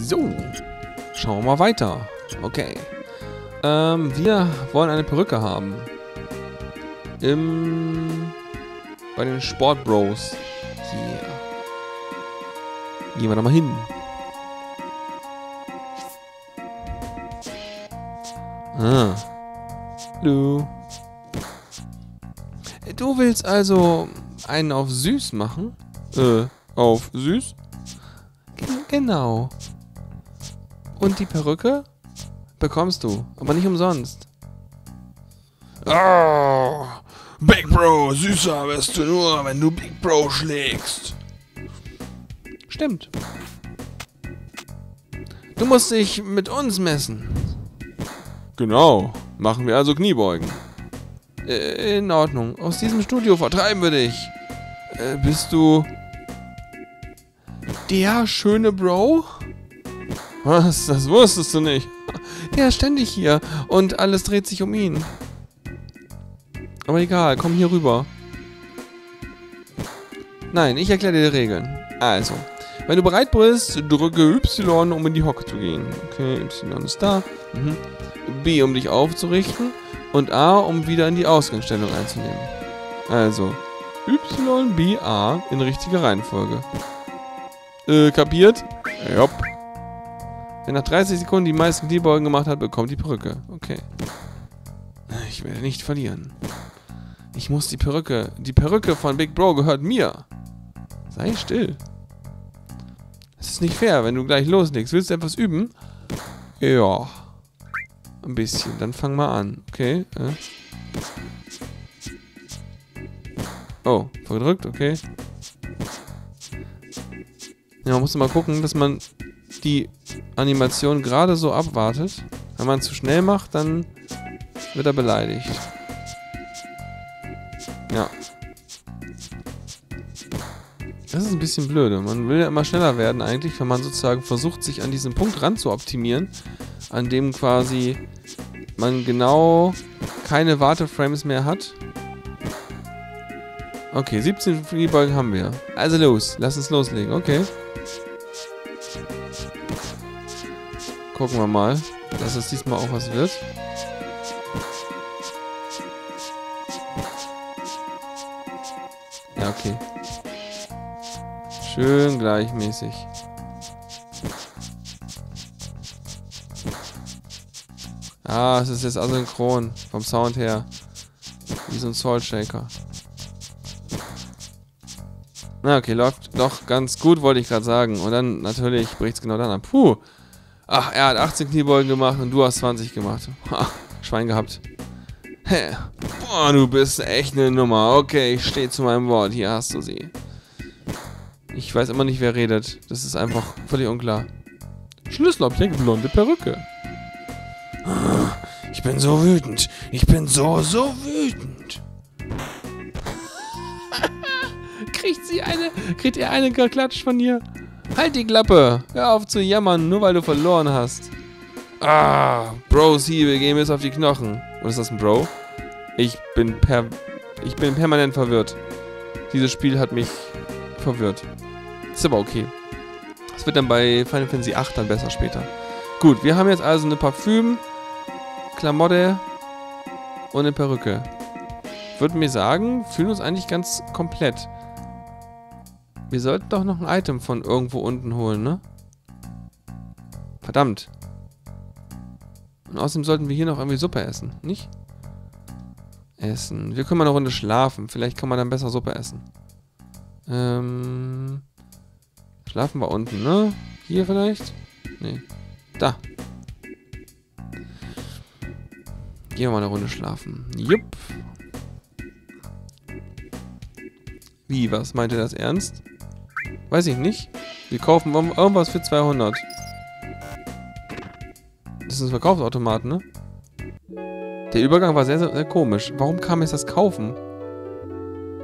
So, schauen wir mal weiter. Okay. Ähm, wir wollen eine Perücke haben. Im... Bei den Sportbros. Yeah. Gehen wir da mal hin. Ah. Hallo. Du willst also einen auf süß machen? Äh, auf süß? G genau. Und die Perücke? Bekommst du, aber nicht umsonst. Oh, Big Bro, süßer wirst du nur, wenn du Big Bro schlägst. Stimmt. Du musst dich mit uns messen. Genau. Machen wir also Kniebeugen. Äh, in Ordnung. Aus diesem Studio vertreiben wir dich. Äh, bist du der schöne Bro? Was? Das wusstest du nicht. Der ist ständig hier und alles dreht sich um ihn. Aber egal, komm hier rüber. Nein, ich erkläre dir die Regeln. Also, wenn du bereit bist, drücke Y, um in die Hocke zu gehen. Okay, Y ist da. Mhm. B, um dich aufzurichten. Und A, um wieder in die Ausgangsstellung einzunehmen. Also, Y, B, A in richtiger Reihenfolge. Äh, kapiert? Jopp. Wer nach 30 Sekunden die meisten Kniebeugen gemacht hat, bekommt die Perücke. Okay. Ich werde nicht verlieren. Ich muss die Perücke. Die Perücke von Big Bro gehört mir. Sei still. Es ist nicht fair, wenn du gleich loslegst. Willst du etwas üben? Ja. Ein bisschen. Dann fang mal an. Okay. Äh. Oh, verdrückt, okay. Ja, man muss mal gucken, dass man die Animation gerade so abwartet. Wenn man zu schnell macht, dann wird er beleidigt. Ja. Das ist ein bisschen blöde. Man will ja immer schneller werden eigentlich, wenn man sozusagen versucht, sich an diesen Punkt ran zu optimieren, an dem quasi man genau keine Warteframes mehr hat. Okay, 17 Freebeugen haben wir. Also los, lass uns loslegen. Okay. Gucken wir mal, dass es diesmal auch was wird. Ja, okay. Schön gleichmäßig. Ah, es ist jetzt asynchron vom Sound her. Wie so ein Salt Shaker. Na, okay, läuft doch ganz gut, wollte ich gerade sagen. Und dann natürlich bricht es genau dann ab. Puh. Ach, er hat 18 Kniebeugen gemacht und du hast 20 gemacht. Ha, Schwein gehabt. Hä. Boah, du bist echt eine Nummer. Okay, ich stehe zu meinem Wort. Hier hast du sie. Ich weiß immer nicht, wer redet. Das ist einfach völlig unklar. Schlüsselobjekt, blonde Perücke. Ich bin so wütend. Ich bin so, so wütend. Kriegt ihr eine Klatsch von dir? Halt die Klappe. Hör auf zu jammern, nur weil du verloren hast. Ah, Bros Hiebe gehen bis auf die Knochen. Und ist das ein Bro? Ich bin per... Ich bin permanent verwirrt. Dieses Spiel hat mich verwirrt. Ist aber okay. Das wird dann bei Final Fantasy VIII dann besser später. Gut, wir haben jetzt also eine Parfüm, Klamotte und eine Perücke. Würde mir sagen, fühlen uns eigentlich ganz komplett. Wir sollten doch noch ein Item von irgendwo unten holen, ne? Verdammt. Und außerdem sollten wir hier noch irgendwie Suppe essen, nicht? Essen. Wir können mal eine Runde schlafen. Vielleicht kann man dann besser Suppe essen. Ähm. Schlafen wir unten, ne? Hier vielleicht? Nee. Da. Gehen wir mal eine Runde schlafen. Jupp. Wie, was? Meint ihr das ernst? Weiß ich nicht. Wir kaufen irgendwas für 200. Das ist ein Verkaufsautomat, ne? Der Übergang war sehr, sehr, sehr komisch. Warum kam jetzt das Kaufen?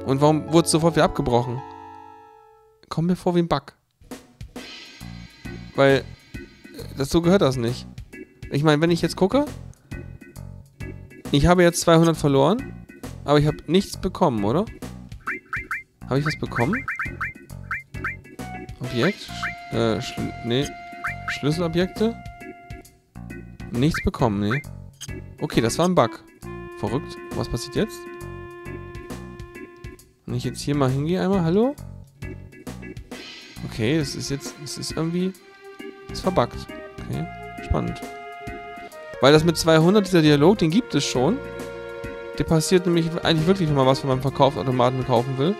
Und warum wurde es sofort wieder abgebrochen? Kommt mir vor wie ein Bug. Weil, das so gehört das nicht. Ich meine, wenn ich jetzt gucke, ich habe jetzt 200 verloren, aber ich habe nichts bekommen, oder? Habe ich was bekommen? Objekt? Äh, nee. Schlüsselobjekte? Nichts bekommen, nee. Okay, das war ein Bug. Verrückt. Was passiert jetzt? Wenn ich jetzt hier mal hingehe einmal, hallo? Okay, das ist jetzt, das ist irgendwie, das ist verbuggt. Okay, spannend. Weil das mit 200, dieser Dialog, den gibt es schon. Der passiert nämlich eigentlich wirklich, wenn man was von meinem Verkaufsautomaten kaufen will.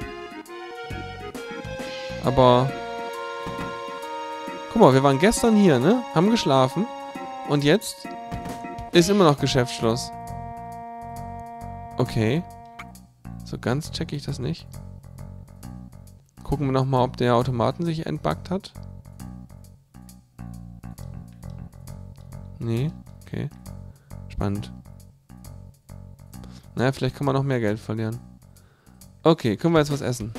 Aber... Guck mal, wir waren gestern hier, ne? Haben geschlafen. Und jetzt ist immer noch Geschäftsschluss. Okay. So ganz checke ich das nicht. Gucken wir nochmal, ob der Automaten sich entbuggt hat. Nee, okay. Spannend. Naja, vielleicht kann man noch mehr Geld verlieren. Okay, können wir jetzt was essen?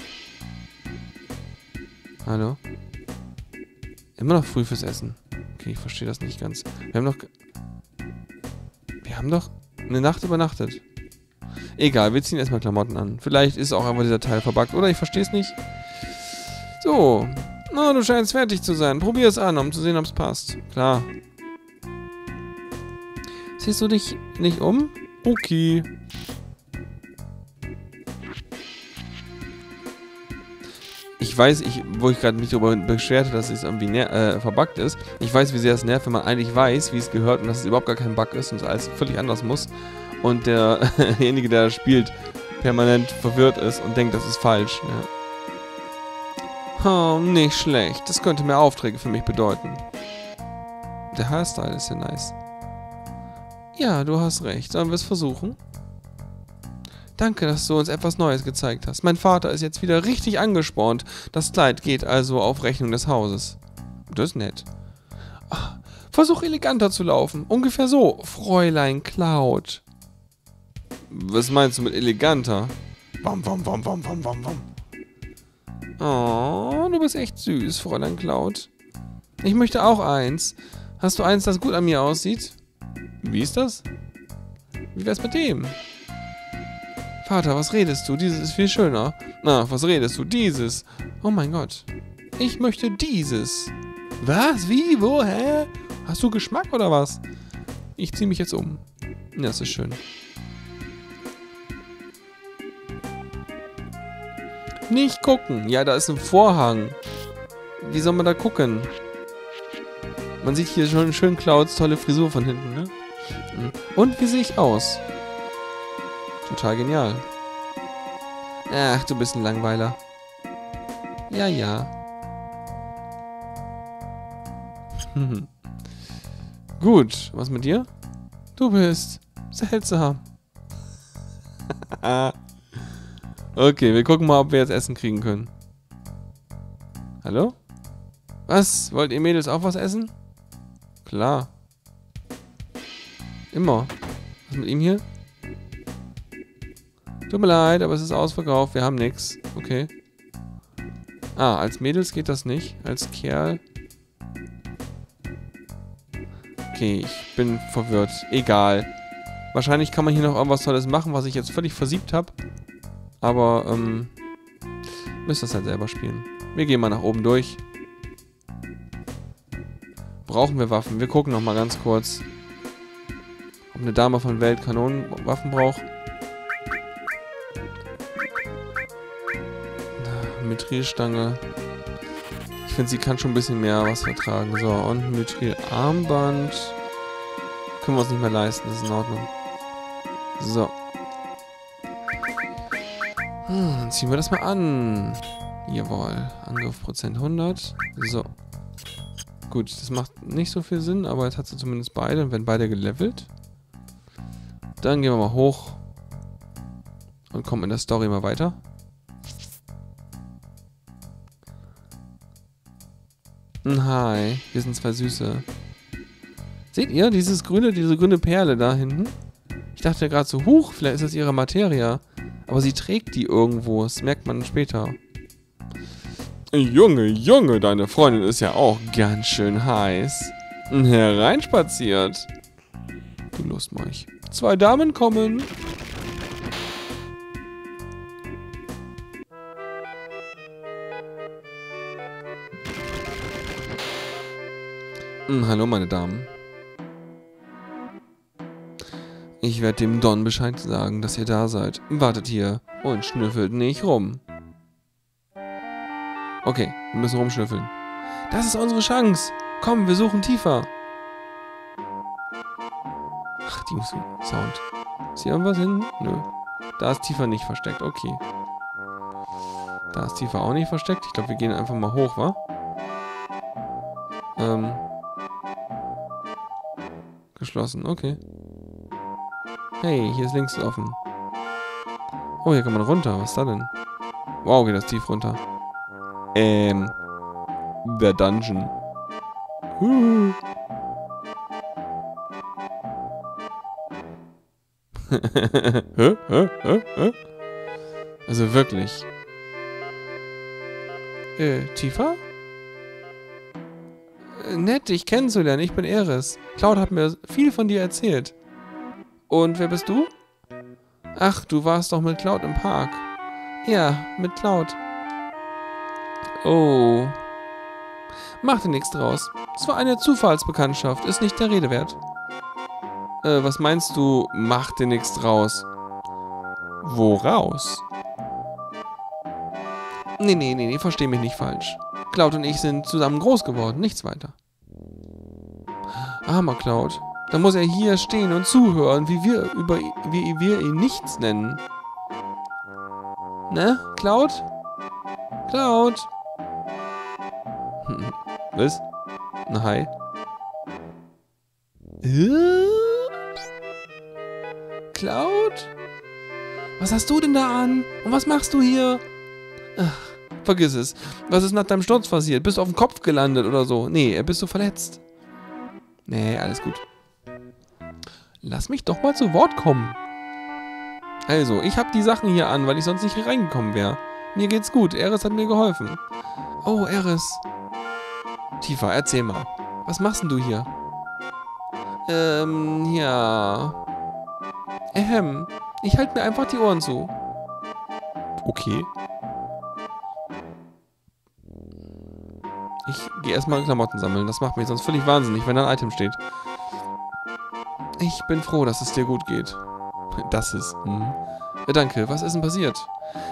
Hallo? Immer noch früh fürs Essen. Okay, ich verstehe das nicht ganz. Wir haben doch... Wir haben doch eine Nacht übernachtet. Egal, wir ziehen erstmal Klamotten an. Vielleicht ist auch einfach dieser Teil verbuggt. Oder ich verstehe es nicht. So. Na, du scheinst fertig zu sein. Probier es an, um zu sehen, ob es passt. Klar. Siehst du dich nicht um? Okay. Ich weiß, ich, wo ich gerade mich darüber beschwerte, dass es irgendwie äh, verbuggt ist. Ich weiß, wie sehr es nervt, wenn man eigentlich weiß, wie es gehört und dass es überhaupt gar kein Bug ist und es alles völlig anders muss. Und derjenige, der spielt, permanent verwirrt ist und denkt, das ist falsch. Ja. Oh, nicht schlecht. Das könnte mehr Aufträge für mich bedeuten. Der Hairstyle ist ja nice. Ja, du hast recht. Sollen wir es versuchen? Danke, dass du uns etwas Neues gezeigt hast. Mein Vater ist jetzt wieder richtig angespornt. Das Kleid geht also auf Rechnung des Hauses. Das ist nett. Ach, versuch eleganter zu laufen. Ungefähr so, Fräulein Cloud. Was meinst du mit eleganter? Wam, wam, wam, wam, wam, wam, wam. Oh, du bist echt süß, Fräulein Cloud. Ich möchte auch eins. Hast du eins, das gut an mir aussieht? Wie ist das? Wie wär's mit dem? Vater, was redest du? Dieses ist viel schöner. Na, was redest du? Dieses. Oh mein Gott. Ich möchte dieses. Was? Wie? Wo? Hä? Hast du Geschmack oder was? Ich ziehe mich jetzt um. Das ist schön. Nicht gucken. Ja, da ist ein Vorhang. Wie soll man da gucken? Man sieht hier schon schön Clouds tolle Frisur von hinten, ne? Hm. Und wie sehe ich aus? Total genial. Ach, du bist ein Langweiler. Ja, ja. Gut, was mit dir? Du bist seltsam. okay, wir gucken mal, ob wir jetzt Essen kriegen können. Hallo? Was? Wollt ihr Mädels auch was essen? Klar. Immer. Was mit ihm hier? Tut mir leid, aber es ist ausverkauft. Wir haben nichts. Okay. Ah, als Mädels geht das nicht. Als Kerl. Okay, ich bin verwirrt. Egal. Wahrscheinlich kann man hier noch irgendwas Tolles machen, was ich jetzt völlig versiebt habe. Aber, ähm... Müsst das halt selber spielen. Wir gehen mal nach oben durch. Brauchen wir Waffen? Wir gucken noch mal ganz kurz. Ob eine Dame von Welt Kanonenwaffen braucht. Mithrilstange. Ich finde, sie kann schon ein bisschen mehr was vertragen. So, und Mithril-Armband. Können wir uns nicht mehr leisten, das ist in Ordnung. So. Hm, dann ziehen wir das mal an. Jawohl. Angriff Prozent 100. So. Gut, das macht nicht so viel Sinn, aber jetzt hat sie zumindest beide und werden beide gelevelt. Dann gehen wir mal hoch und kommen in der Story mal weiter. Hi, wir sind zwei Süße. Seht ihr dieses grüne, diese grüne Perle da hinten? Ich dachte gerade so, huch, vielleicht ist das ihre Materia. Aber sie trägt die irgendwo, das merkt man später. Junge, Junge, deine Freundin ist ja auch ganz schön heiß. Hereinspaziert. Du Lustmolch. Zwei Damen kommen. Hallo, meine Damen. Ich werde dem Don Bescheid sagen, dass ihr da seid. Wartet hier und schnüffelt nicht rum. Okay, wir müssen rumschnüffeln. Das ist unsere Chance. Komm, wir suchen tiefer. Ach, die Musik. Sound. Ist hier irgendwas hin? Nö. Da ist tiefer nicht versteckt. Okay. Da ist tiefer auch nicht versteckt. Ich glaube, wir gehen einfach mal hoch, wa? Ähm. Geschlossen. Okay. Hey, hier ist links offen. Oh, hier kann man runter. Was ist da denn? Wow, geht das tief runter. Ähm. Der Dungeon. Huh. Also wirklich. Äh, tiefer? Nett, dich kennenzulernen. Ich bin Eris. Cloud hat mir viel von dir erzählt. Und wer bist du? Ach, du warst doch mit Cloud im Park. Ja, mit Cloud. Oh. Mach dir nichts draus. Es war eine Zufallsbekanntschaft, ist nicht der Rede wert. Äh, was meinst du, mach dir nichts draus? Woraus? Nee, nee, nee, nee, versteh mich nicht falsch. Cloud und ich sind zusammen groß geworden, nichts weiter. Armer Cloud. Da muss er hier stehen und zuhören, wie wir, über, wie wir ihn nichts nennen. Ne, Cloud? Cloud? Hm, was? Na, hi. Äh? Cloud? Was hast du denn da an? Und was machst du hier? Ach, vergiss es. Was ist nach deinem Sturz passiert? Bist du auf dem Kopf gelandet oder so? Nee, bist du verletzt? Nee, alles gut. Lass mich doch mal zu Wort kommen. Also, ich habe die Sachen hier an, weil ich sonst nicht hier reingekommen wäre. Mir geht's gut. Eris hat mir geholfen. Oh, Eris. Tifa, erzähl mal. Was machst denn du hier? Ähm, ja. Ähm, ich halte mir einfach die Ohren zu. Okay. Ich gehe erstmal Klamotten sammeln. Das macht mich sonst völlig wahnsinnig, wenn da ein Item steht. Ich bin froh, dass es dir gut geht. Das ist. Mhm. Ja, danke. Was ist denn passiert?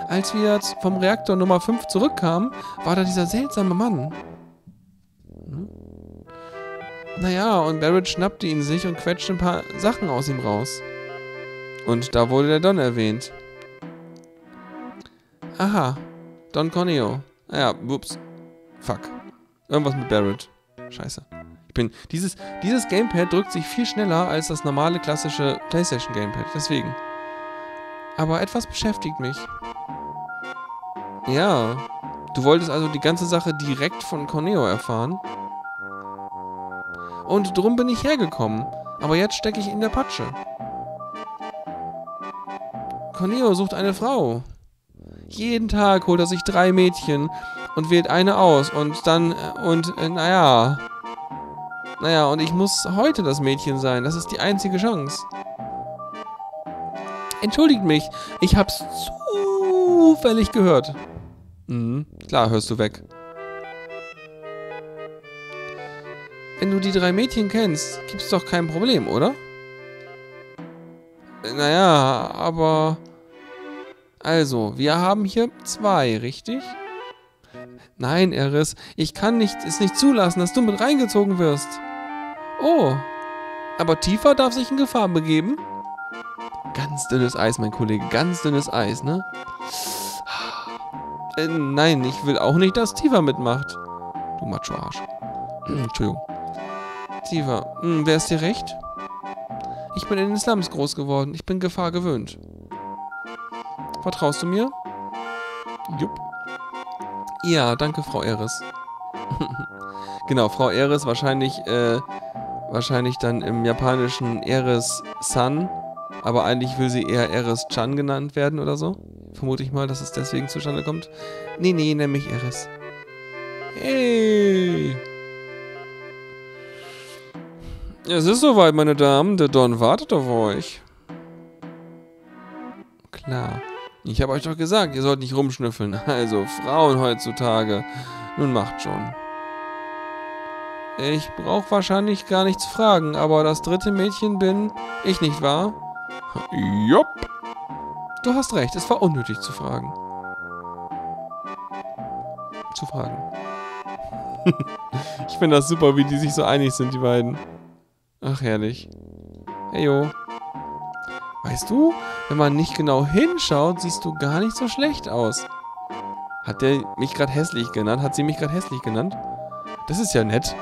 Als wir vom Reaktor Nummer 5 zurückkamen, war da dieser seltsame Mann. Hm? Naja, und Barrett schnappte ihn sich und quetschte ein paar Sachen aus ihm raus. Und da wurde der Don erwähnt. Aha. Don Corneo. Ja, ups. Fuck. Irgendwas mit Barrett. Scheiße. Ich bin. Dieses, dieses Gamepad drückt sich viel schneller als das normale klassische PlayStation Gamepad. Deswegen. Aber etwas beschäftigt mich. Ja. Du wolltest also die ganze Sache direkt von Corneo erfahren? Und drum bin ich hergekommen. Aber jetzt stecke ich in der Patsche. Corneo sucht eine Frau. Jeden Tag holt er sich drei Mädchen und wählt eine aus und dann, äh, und, äh, naja. Naja, und ich muss heute das Mädchen sein. Das ist die einzige Chance. Entschuldigt mich, ich hab's zufällig gehört. Mhm, klar, hörst du weg. Wenn du die drei Mädchen kennst, gibt's doch kein Problem, oder? Naja, aber... Also, wir haben hier zwei, richtig? Nein, Eris, ich kann nicht, es nicht zulassen, dass du mit reingezogen wirst. Oh, aber Tifa darf sich in Gefahr begeben? Ganz dünnes Eis, mein Kollege, ganz dünnes Eis, ne? Äh, nein, ich will auch nicht, dass Tifa mitmacht. Du Macho-Arsch. Entschuldigung. Tifa, hm, wer ist dir recht? Ich bin in den Slums groß geworden. Ich bin Gefahr gewöhnt. Vertraust du mir? Jupp. Ja, danke, Frau Eris. genau, Frau Eris wahrscheinlich, äh, wahrscheinlich dann im japanischen Eris-san. Aber eigentlich will sie eher Eris-chan genannt werden oder so. Vermute ich mal, dass es deswegen zustande kommt. Nee, nee, nenn mich Eris. Hey! Es ist soweit, meine Damen. Der Don wartet auf euch. Klar. Ich habe euch doch gesagt, ihr sollt nicht rumschnüffeln. Also, Frauen heutzutage. Nun macht schon. Ich brauche wahrscheinlich gar nicht zu fragen, aber das dritte Mädchen bin ich nicht wahr? Jupp. Du hast recht, es war unnötig zu fragen. Zu fragen. ich finde das super, wie die sich so einig sind, die beiden. Ach, herrlich. Heyo. Weißt du, wenn man nicht genau hinschaut, siehst du gar nicht so schlecht aus. Hat der mich gerade hässlich genannt? Hat sie mich gerade hässlich genannt? Das ist ja nett.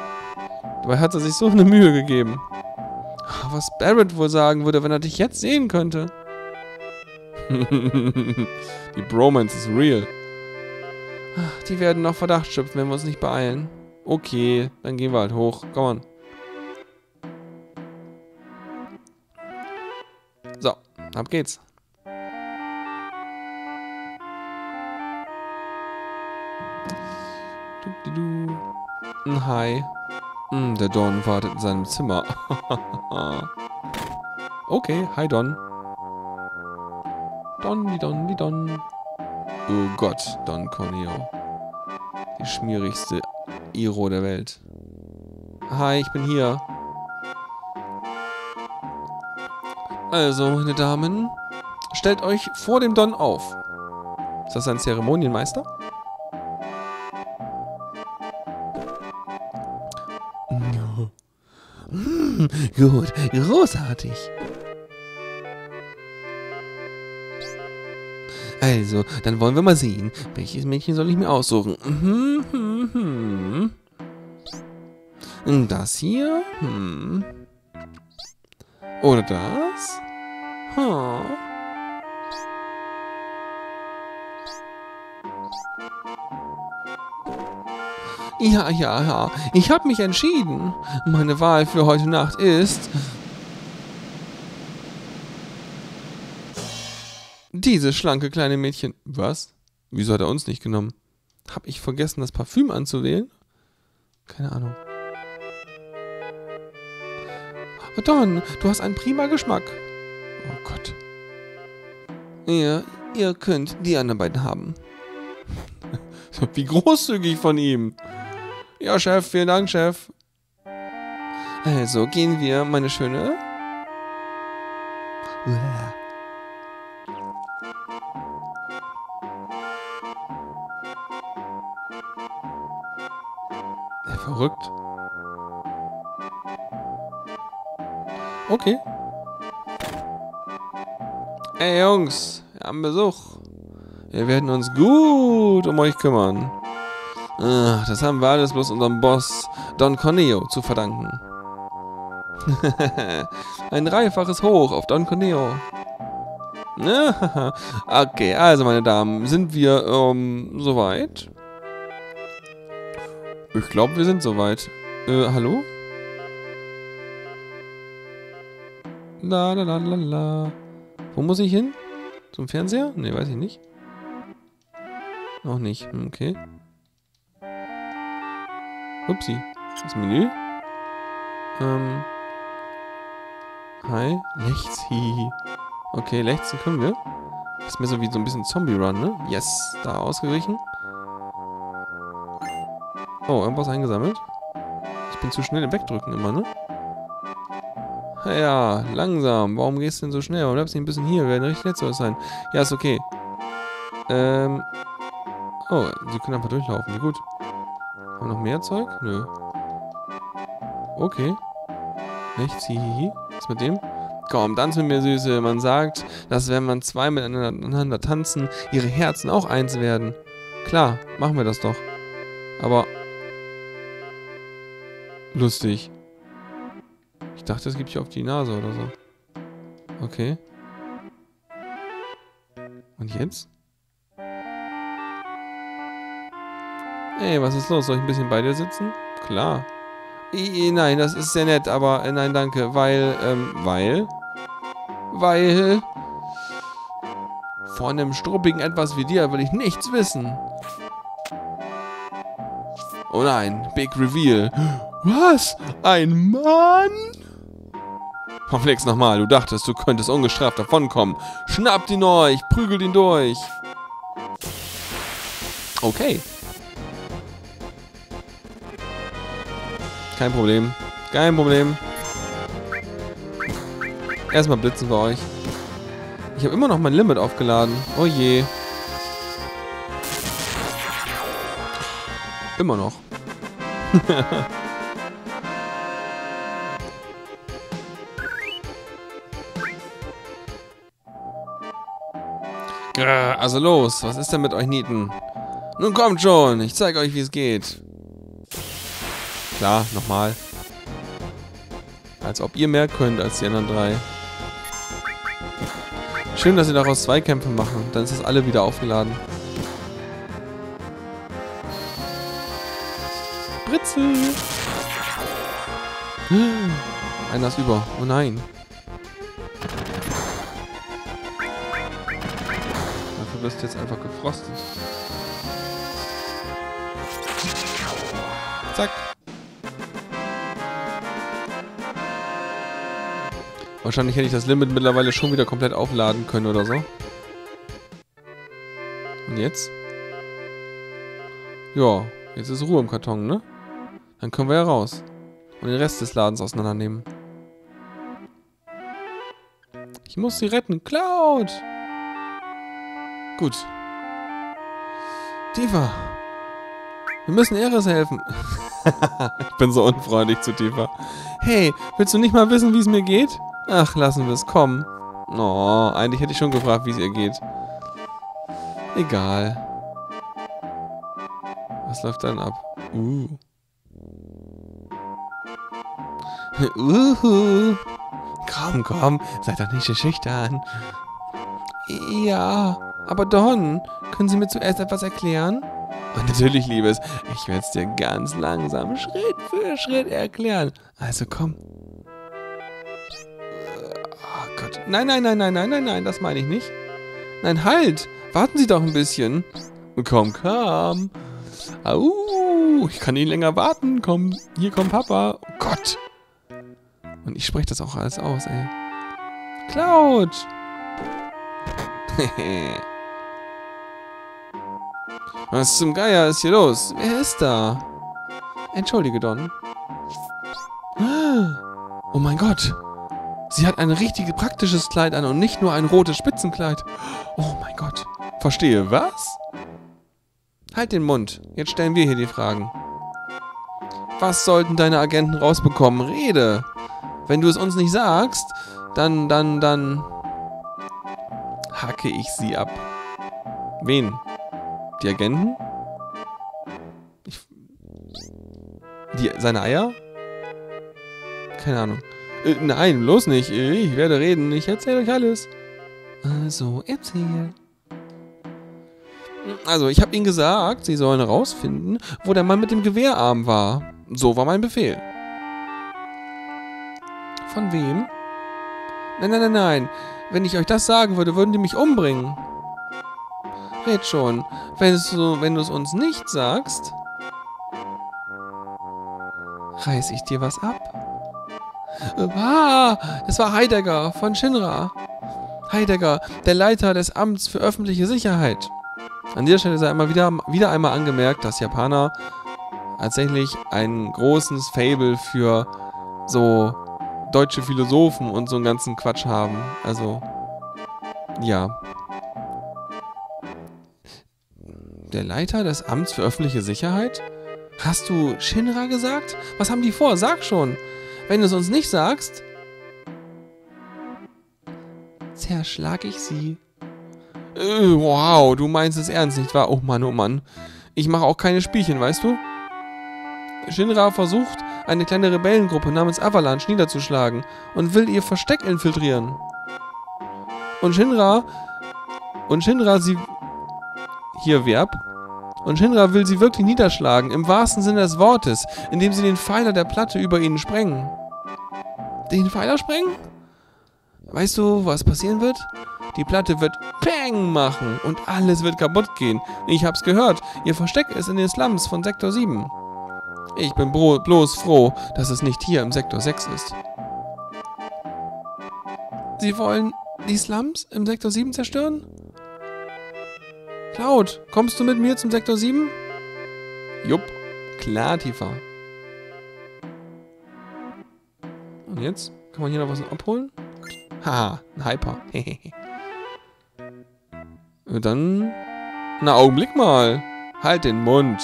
Dabei hat er sich so eine Mühe gegeben. Was Barrett wohl sagen würde, wenn er dich jetzt sehen könnte. Die Bromance ist real. Die werden noch Verdacht schöpfen, wenn wir uns nicht beeilen. Okay, dann gehen wir halt hoch. Komm on. So, ab geht's. Du, Hi. Hm, der Don wartet in seinem Zimmer. okay, hi Don. Don, die Don, die Don. Oh Gott, Don Corneo. Die schmierigste Iro der Welt. Hi, ich bin hier. Also, meine Damen, stellt euch vor dem Don auf. Ist das ein Zeremonienmeister? Gut, großartig. Also, dann wollen wir mal sehen. Welches Mädchen soll ich mir aussuchen? Das hier? Hm. Oder das? Ja, ja, ja. Ich habe mich entschieden. Meine Wahl für heute Nacht ist... Dieses schlanke kleine Mädchen. Was? Wieso hat er uns nicht genommen? Hab ich vergessen, das Parfüm anzuwählen? Keine Ahnung. Don, du hast einen prima Geschmack. Oh Gott. Ihr, ihr könnt die anderen beiden haben. Wie großzügig von ihm. Ja, Chef, vielen Dank, Chef. Also, gehen wir, meine Schöne. Verrückt. Okay. Ey Jungs, wir haben Besuch. Wir werden uns gut um euch kümmern. Ach, das haben wir alles bloß unserem Boss Don Corneo zu verdanken. Ein dreifaches Hoch auf Don Corneo. okay, also meine Damen, sind wir ähm, soweit? Ich glaube, wir sind soweit. Äh, hallo? La la la la la. Wo muss ich hin? Zum Fernseher? Ne, weiß ich nicht. Noch nicht. Okay. Upsi. Das Menü. Ähm. Hi. Lechzi. Okay, lechzen können wir. Ist mir so wie so ein bisschen Zombie-Run, ne? Yes. Da ausgewichen. Oh, irgendwas eingesammelt. Ich bin zu schnell im Wegdrücken immer, ne? Ja, langsam. Warum gehst du denn so schnell? Warum bleibst du ein bisschen hier? Wir werden richtig nett es sein. Ja, ist okay. Ähm. Oh, sie können einfach durchlaufen. Wie gut. Wir noch mehr Zeug? Nö. Okay. Nichts, hihihi. Was mit dem? Komm, tanz mit mir, Süße. Man sagt, dass wenn man zwei miteinander tanzen, ihre Herzen auch eins werden. Klar, machen wir das doch. Aber... Lustig. Ich dachte, es gibt hier auf die Nase oder so. Okay. Und jetzt? Ey, was ist los? Soll ich ein bisschen bei dir sitzen? Klar. I, nein, das ist sehr nett, aber äh, nein, danke. Weil, ähm, weil? Weil... Von einem struppigen Etwas wie dir will ich nichts wissen. Oh nein, Big Reveal. Was? Ein Mann? Verflex nochmal, du dachtest, du könntest ungestraft davonkommen. Schnappt ihn euch, prügelt ihn durch. Okay. Kein Problem. Kein Problem. Erstmal blitzen wir euch. Ich habe immer noch mein Limit aufgeladen. Oh je. Immer noch. Grrr, also los, was ist denn mit euch Nieten? Nun kommt schon, ich zeige euch, wie es geht. Klar, nochmal. Als ob ihr mehr könnt als die anderen drei. Schön, dass sie daraus zwei Kämpfe machen. Dann ist das alle wieder aufgeladen. Britzel! Einer ist über. Oh nein. Dafür wirst du jetzt einfach gefrostet. Zack. Wahrscheinlich hätte ich das Limit mittlerweile schon wieder komplett aufladen können oder so. Und jetzt? Ja, jetzt ist Ruhe im Karton, ne? Dann können wir ja raus. Und den Rest des Ladens auseinandernehmen. Ich muss sie retten. Cloud! Gut. Tifa! Wir müssen Eris helfen. ich bin so unfreundlich zu Tifa. Hey, willst du nicht mal wissen, wie es mir geht? Ach, lassen wir es kommen. Oh, eigentlich hätte ich schon gefragt, wie es ihr geht. Egal. Was läuft dann ab? Uh. Uhu. Komm, komm, seid doch nicht so schüchtern. Ja, aber Don, können Sie mir zuerst etwas erklären? Und natürlich, Liebes, ich werde es dir ganz langsam, Schritt für Schritt erklären. Also komm. Nein, nein, nein, nein, nein, nein, nein, das meine ich nicht. Nein, halt! Warten Sie doch ein bisschen. Komm, komm. Au, ich kann nicht länger warten. Komm, hier kommt Papa. Oh Gott. Und ich spreche das auch alles aus, ey. Cloud! Was zum Geier ist hier los? Wer ist da? Entschuldige, Don. Oh mein Gott. Sie hat ein richtig praktisches Kleid an und nicht nur ein rotes Spitzenkleid. Oh mein Gott. Verstehe, was? Halt den Mund. Jetzt stellen wir hier die Fragen. Was sollten deine Agenten rausbekommen? Rede. Wenn du es uns nicht sagst, dann, dann, dann hacke ich sie ab. Wen? Die Agenten? Ich, die, seine Eier? Keine Ahnung. Äh, nein, bloß nicht. Ich werde reden. Ich erzähle euch alles. Also, erzähl. Also, ich habe ihnen gesagt, sie sollen herausfinden, wo der Mann mit dem Gewehrarm war. So war mein Befehl. Von wem? Nein, nein, nein, nein. Wenn ich euch das sagen würde, würden die mich umbringen. Red schon. Wenn, du, wenn du es uns nicht sagst, reiß ich dir was ab. Ah, es war Heidegger von Shinra. Heidegger, der Leiter des Amts für öffentliche Sicherheit. An dieser Stelle sei immer wieder, wieder einmal angemerkt, dass Japaner tatsächlich ein großes Fable für so deutsche Philosophen und so einen ganzen Quatsch haben. Also, ja. Der Leiter des Amts für öffentliche Sicherheit? Hast du Shinra gesagt? Was haben die vor? Sag schon. Wenn du es uns nicht sagst, zerschlag ich sie. Äh, wow, du meinst es ernst, nicht wahr? Oh Mann, oh Mann. Ich mache auch keine Spielchen, weißt du? Shinra versucht, eine kleine Rebellengruppe namens Avalanche niederzuschlagen und will ihr Versteck infiltrieren. Und Shinra... Und Shinra sie... Hier, Verb. Und Shinra will sie wirklich niederschlagen, im wahrsten Sinne des Wortes, indem sie den Pfeiler der Platte über ihnen sprengen. Den Pfeiler sprengen? Weißt du, was passieren wird? Die Platte wird Peng machen und alles wird kaputt gehen. Ich hab's gehört, ihr Versteck ist in den Slums von Sektor 7. Ich bin bloß froh, dass es nicht hier im Sektor 6 ist. Sie wollen die Slums im Sektor 7 zerstören? Cloud, kommst du mit mir zum Sektor 7? Jupp, klar, Tifa. Und jetzt? Kann man hier noch was abholen? Haha, ein Hyper. Dann... Na, Augenblick mal. Halt den Mund.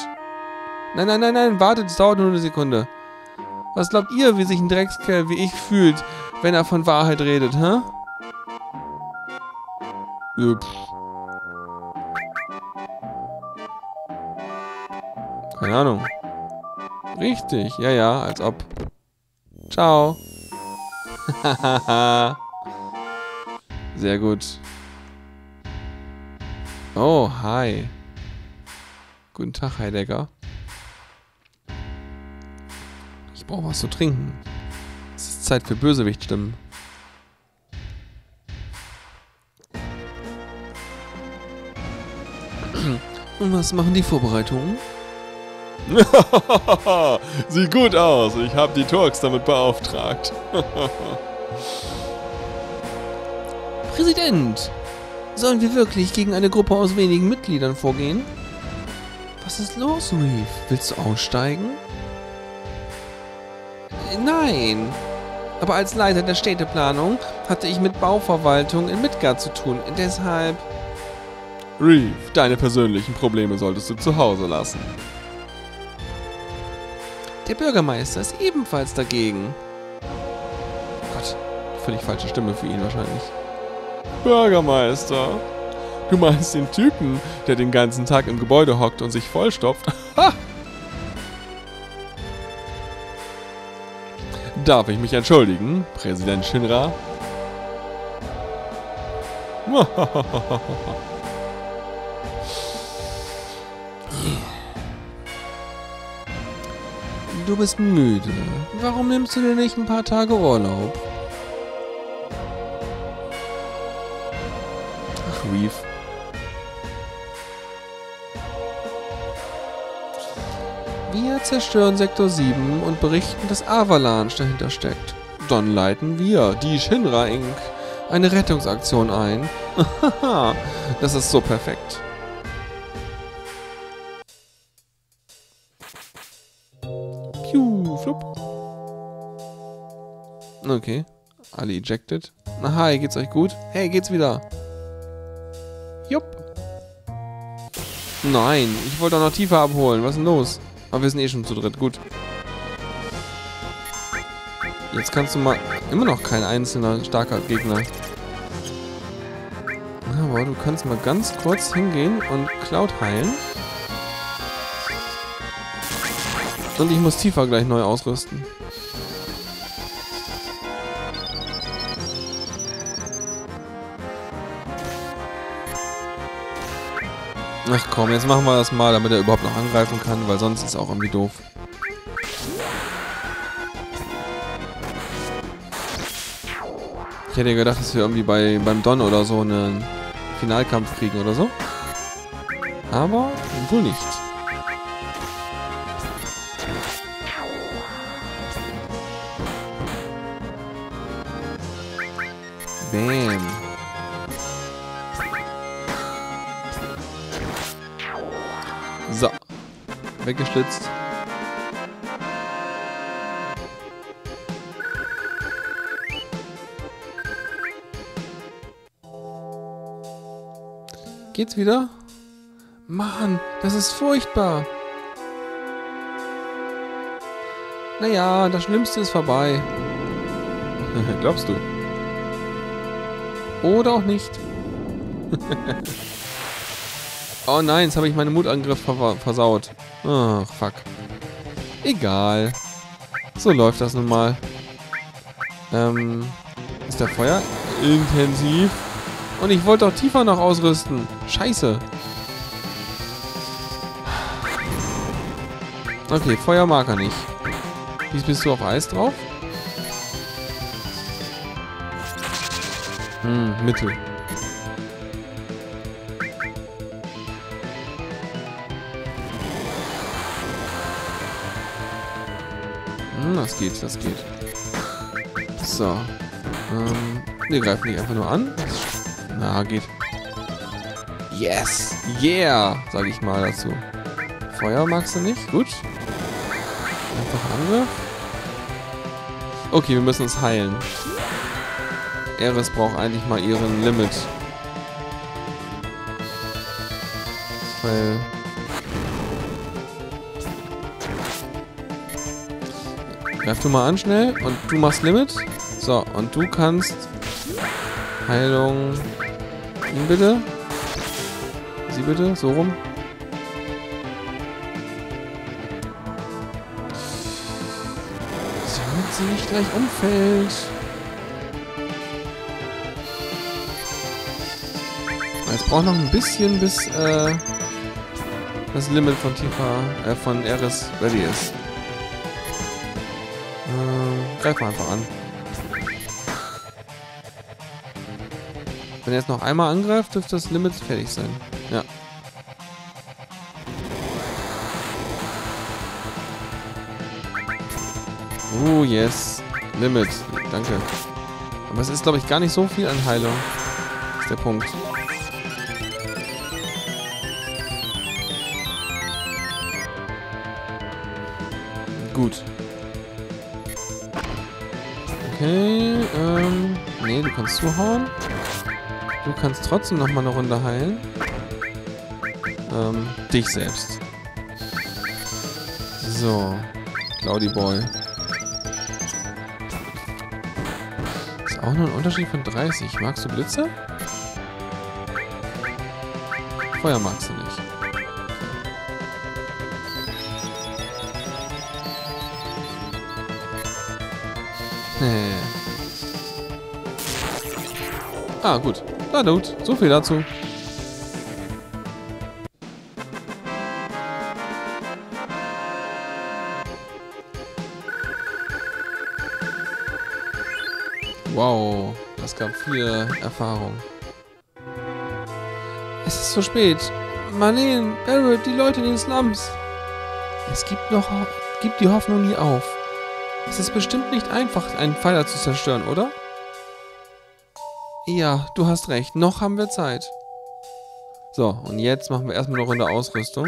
Nein, nein, nein, nein, wartet, es dauert nur eine Sekunde. Was glaubt ihr, wie sich ein Dreckskerl wie ich fühlt, wenn er von Wahrheit redet, hä? Äh, Keine Ahnung. Richtig, ja, ja, als ob. Ciao. Sehr gut. Oh, hi. Guten Tag, Heidegger. Ich brauche was zu trinken. Es ist Zeit für Bösewichtstimmen. Und was machen die Vorbereitungen? Sieht gut aus. Ich habe die Turks damit beauftragt. Präsident! Sollen wir wirklich gegen eine Gruppe aus wenigen Mitgliedern vorgehen? Was ist los, Reef? Willst du aussteigen? Äh, Nein. Aber als Leiter der Städteplanung hatte ich mit Bauverwaltung in Midgard zu tun. Deshalb... Reeve, deine persönlichen Probleme solltest du zu Hause lassen. Der Bürgermeister ist ebenfalls dagegen. Gott, völlig falsche Stimme für ihn wahrscheinlich. Bürgermeister. Du meinst den Typen, der den ganzen Tag im Gebäude hockt und sich vollstopft? Ha! Darf ich mich entschuldigen, Präsident Shinra? Du bist müde. Warum nimmst du dir nicht ein paar Tage Urlaub? Ach, Reef. Wir zerstören Sektor 7 und berichten, dass Avalanche dahinter steckt. Dann leiten wir, die Shinra Inc., eine Rettungsaktion ein. Das ist so perfekt. Okay, alle ejected. Na hi, geht's euch gut? Hey, geht's wieder? Jupp. Nein, ich wollte auch noch tiefer abholen. Was ist denn los? Aber wir sind eh schon zu dritt. Gut. Jetzt kannst du mal... Immer noch kein einzelner starker Gegner. Aber du kannst mal ganz kurz hingehen und Cloud heilen. Und ich muss Tifa gleich neu ausrüsten. Ach komm, jetzt machen wir das mal, damit er überhaupt noch angreifen kann, weil sonst ist es auch irgendwie doof. Ich hätte gedacht, dass wir irgendwie bei, beim Don oder so einen Finalkampf kriegen oder so. Aber wohl nicht. Weggeschlitzt. Geht's wieder? Mann, das ist furchtbar. Naja, das Schlimmste ist vorbei. Glaubst du? Oder auch nicht. oh nein, jetzt habe ich meinen Mutangriff ver versaut. Ach, fuck. Egal. So läuft das nun mal. Ähm, ist der Feuer intensiv? Und ich wollte auch tiefer noch ausrüsten. Scheiße. Okay, Feuer mag er nicht. Wie bist du auf Eis drauf? Hm, Mittel. Das geht, das geht. So. Ähm, wir greifen dich einfach nur an. Na, geht. Yes! Yeah! Sag ich mal dazu. Feuer magst du nicht? Gut. Einfach Angriff. Okay, wir müssen uns heilen. Eris braucht eigentlich mal ihren Limit. Weil... Greif du mal an schnell und du machst Limit. So, und du kannst Heilung. Ihn bitte. Sie bitte, so rum. Damit sie nicht gleich umfällt. Es braucht noch ein bisschen, bis äh, das Limit von Tifa, äh, von Eris ready ist. Äh, greif mal einfach an. Wenn er jetzt noch einmal angreift, dürfte das Limit fertig sein. Ja. Oh, yes. Limit. Danke. Aber es ist, glaube ich, gar nicht so viel an Heilung. Ist der Punkt. Gut. Okay, ähm... Nee, du kannst zuhauen. Du kannst trotzdem noch mal eine Runde heilen. Ähm, dich selbst. So. Cloudy Boy. Ist auch nur ein Unterschied von 30. Magst du Blitze? Feuer magst du nicht. Nee. Ah, gut. Na gut, so viel dazu. Wow, das gab viel Erfahrung. Es ist zu spät. Marlene, Barrett, die Leute in den Slums. Es gibt noch, gibt die Hoffnung nie auf. Es ist bestimmt nicht einfach, einen Pfeiler zu zerstören, oder? Ja, du hast recht. Noch haben wir Zeit. So, und jetzt machen wir erstmal eine Runde Ausrüstung.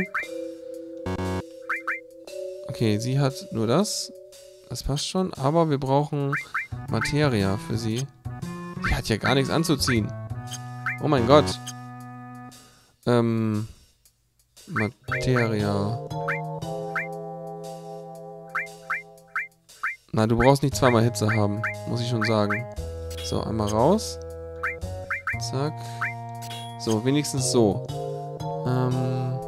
Okay, sie hat nur das. Das passt schon. Aber wir brauchen Materia für sie. Die hat ja gar nichts anzuziehen. Oh mein Gott. Ähm. Materia. Na, du brauchst nicht zweimal Hitze haben. Muss ich schon sagen. So, einmal raus. Zack. So, wenigstens so. Ähm.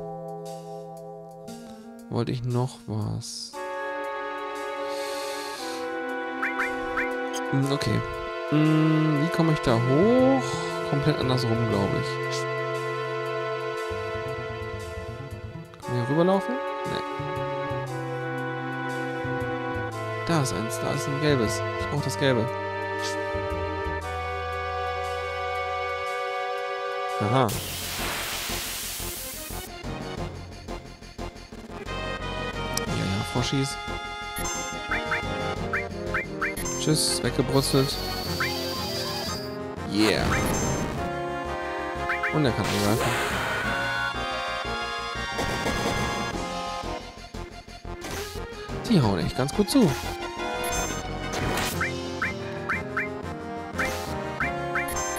Wollte ich noch was? Hm, okay. Hm, wie komme ich da hoch? Komplett andersrum, glaube ich. Können wir hier rüberlaufen? Nee. Da ist eins, da ist ein gelbes. Ich brauche das gelbe. Aha. Ja, ja, Froschis. Tschüss, weggebrutzelt. Yeah. Und er kann angreifen. Die hauen echt ganz gut zu.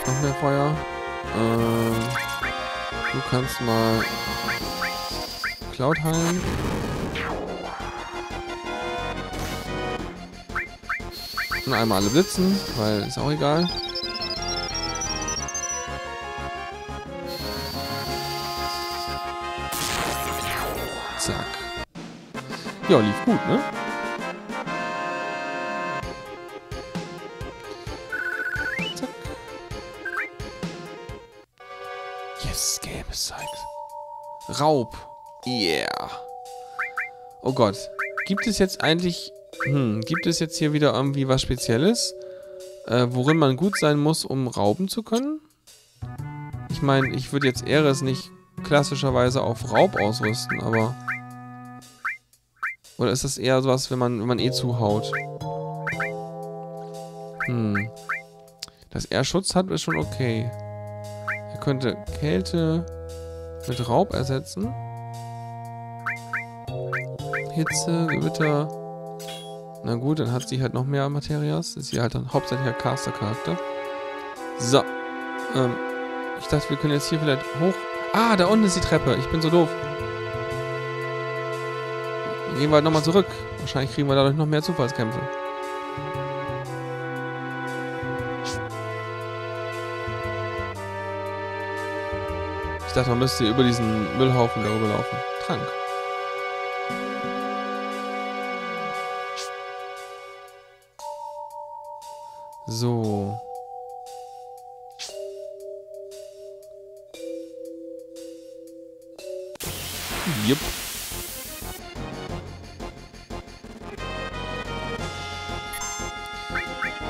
Noch mehr Feuer. Ähm, du kannst mal Cloud heilen. Und einmal alle blitzen, weil ist auch egal. Zack. Ja, lief gut, ne? Zeugs. Raub. Yeah. Oh Gott. Gibt es jetzt eigentlich... Hm, gibt es jetzt hier wieder irgendwie was Spezielles? Äh, worin man gut sein muss, um rauben zu können? Ich meine, ich würde jetzt Eres nicht klassischerweise auf Raub ausrüsten, aber... Oder ist das eher sowas, wenn man, wenn man eh zuhaut? Hm. Dass er Schutz hat, ist schon okay. Er könnte Kälte mit Raub ersetzen. Hitze, Gewitter. Na gut, dann hat sie halt noch mehr Materias. Ist sie halt dann hauptsächlich ein Caster-Charakter. So. Ähm, ich dachte, wir können jetzt hier vielleicht hoch... Ah, da unten ist die Treppe. Ich bin so doof. Gehen wir halt nochmal zurück. Wahrscheinlich kriegen wir dadurch noch mehr Zufallskämpfe. Dachte, man müsste über diesen Müllhaufen darüber laufen. Trank. So. Jupp.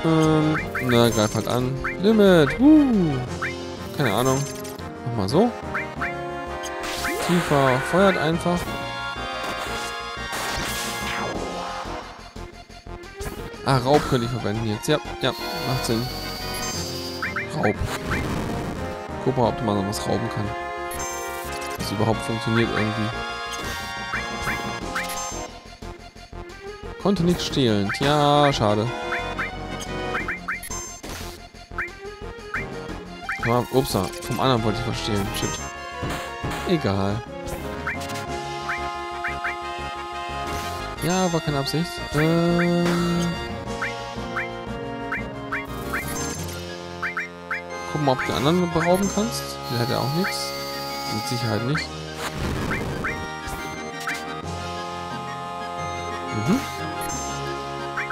Ähm, na, greif halt an. Limit. Uh. Keine Ahnung. Mach mal so. Tiefer feuert einfach. Ah, Raub könnte ich verwenden jetzt. Ja, ja, macht Sinn. Raub. Guck mal, ob noch was rauben kann. Das überhaupt funktioniert irgendwie. Konnte nichts stehlen. Tja, schade. Ups, vom anderen wollte ich was stehlen. Shit. Egal. Ja, war keine Absicht. Ähm Gucken mal, ob du anderen berauben kannst. Der hat ja auch nichts. Mit Sicherheit nicht. Mhm.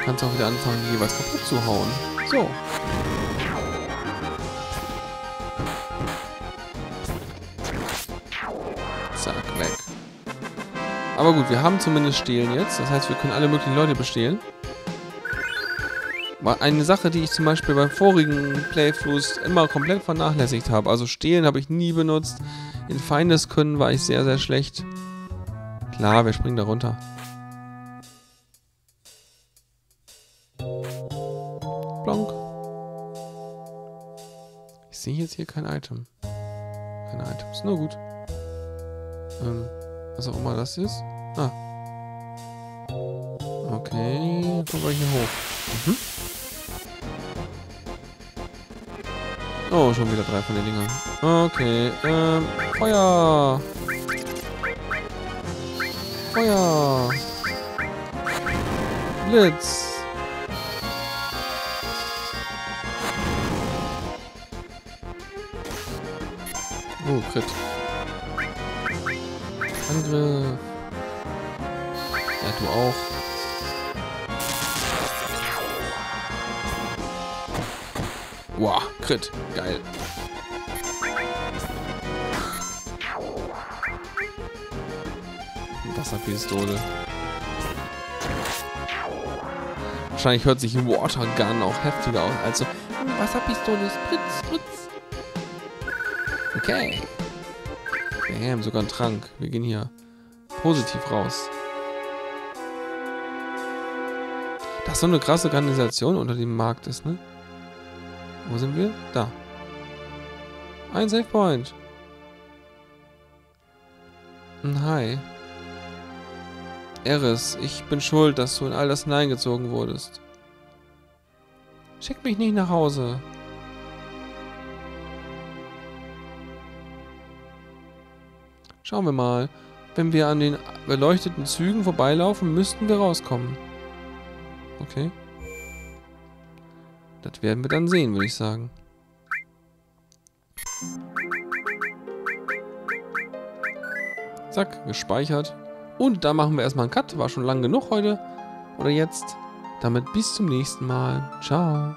Kannst auch wieder anfangen, jeweils kaputt zu hauen. So. Zack, weg. Aber gut, wir haben zumindest Stehlen jetzt. Das heißt, wir können alle möglichen Leute bestehlen. Eine Sache, die ich zum Beispiel beim vorigen Playthroughs immer komplett vernachlässigt habe. Also Stehlen habe ich nie benutzt. In Feindeskönnen war ich sehr, sehr schlecht. Klar, wir springen da runter. Blonk. Ich sehe jetzt hier kein Item. Keine Items. Nur gut. Ähm, was auch immer das ist. Ah. Okay, kommen wir hier hoch. Mhm. Oh, schon wieder drei von den Dingern. Okay, ähm, Feuer! Feuer! Blitz! Oh, Crit. Angriff. Ja, du auch. Wow, Crit. Geil. Wasserpistole. Wahrscheinlich hört sich Watergun auch heftiger aus als so Wasserpistole, Spritz, Spritz. Okay. Bam, sogar ein Trank. Wir gehen hier positiv raus. Das so eine krasse Organisation unter dem Markt ist, ne? Wo sind wir? Da. Ein Save Point. Hi. Eris, ich bin schuld, dass du in all das hineingezogen wurdest. Schick mich nicht nach Hause. Schauen wir mal. Wenn wir an den beleuchteten Zügen vorbeilaufen, müssten wir rauskommen. Okay. Das werden wir dann sehen, würde ich sagen. Zack, gespeichert. Und da machen wir erstmal einen Cut. War schon lang genug heute. Oder jetzt. Damit bis zum nächsten Mal. Ciao.